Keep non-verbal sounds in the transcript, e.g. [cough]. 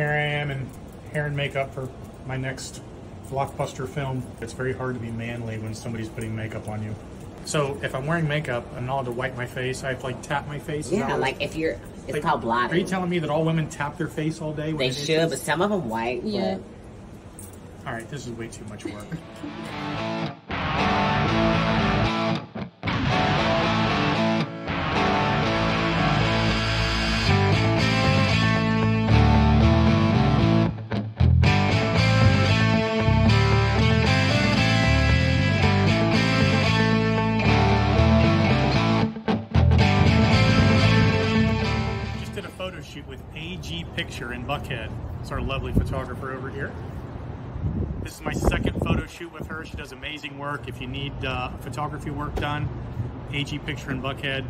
Here I am in hair and makeup for my next blockbuster film. It's very hard to be manly when somebody's putting makeup on you. So if I'm wearing makeup, I'm not allowed to wipe my face. I have to like tap my face. Yeah, what- like if you're, it's like, called Are you telling me that all women tap their face all day? When They should, but some of them white. Yeah. but- All right, this is way too much work. [laughs] a photo shoot with AG Picture in Buckhead. It's our lovely photographer over here. This is my second photo shoot with her. She does amazing work. If you need uh, photography work done, AG Picture in Buckhead.